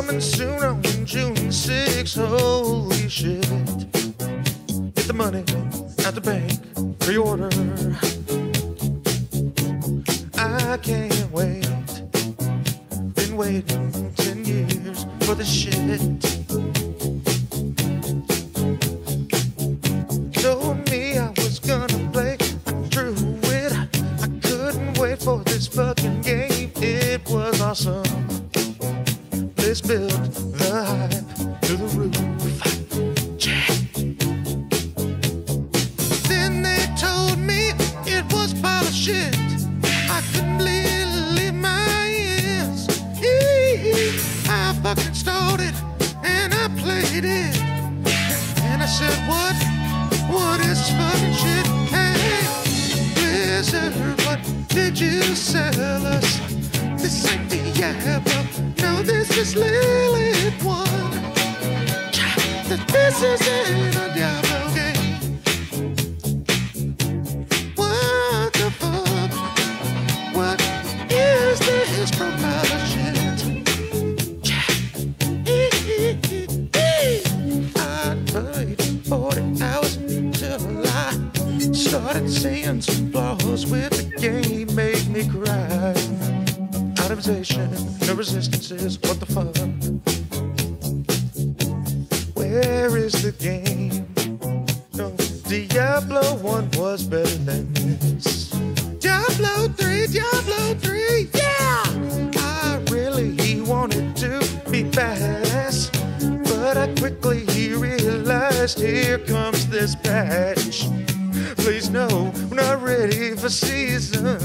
coming soon on June 6. Holy shit. Get the money at the bank, pre order. I can't wait. Been waiting 10 years for this shit. Told me I was gonna play. I drew it. I couldn't wait for this fucking game. It was awesome. Let's build the hype to the roof. Then they told me it was of shit. I couldn't believe my ears. I fucking and I played it. And I said, What? What is fucking shit? This is Lilith One. This isn't a Diablo Optimization, no resistances, what the fuck? Where is the game? No, Diablo 1 was better than this. Diablo 3, Diablo 3, yeah! I really wanted to be fast, but I quickly realized here comes this patch. Please no, we're not ready for seasons,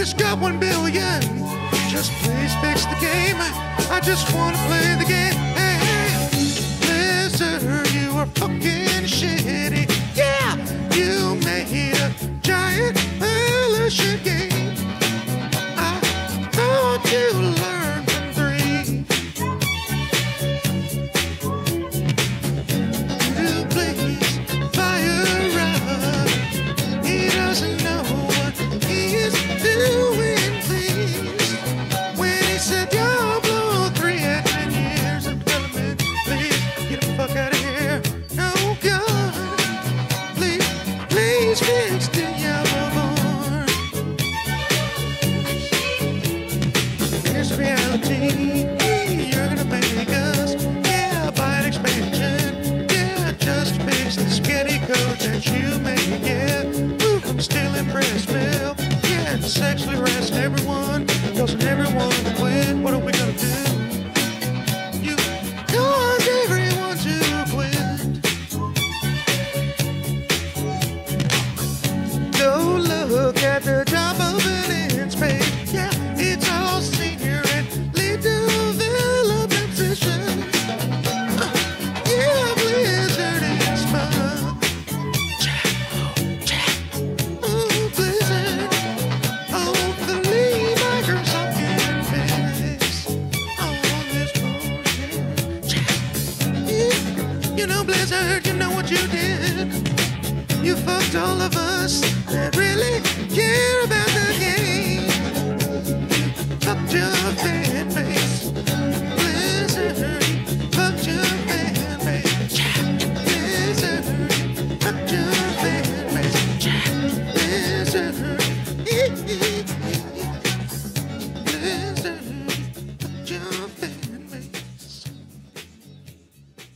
just got one billion. Just please fix the game. I just wanna play the game. Hey, Blizzard, you are fucking shitty. Reality. You're gonna make us, yeah, an expansion. Yeah, just fix the that you made. Yeah, stealing breast milk. Yeah, sexually harassing everyone, causing everyone You know, you know what you did. You fucked all of us really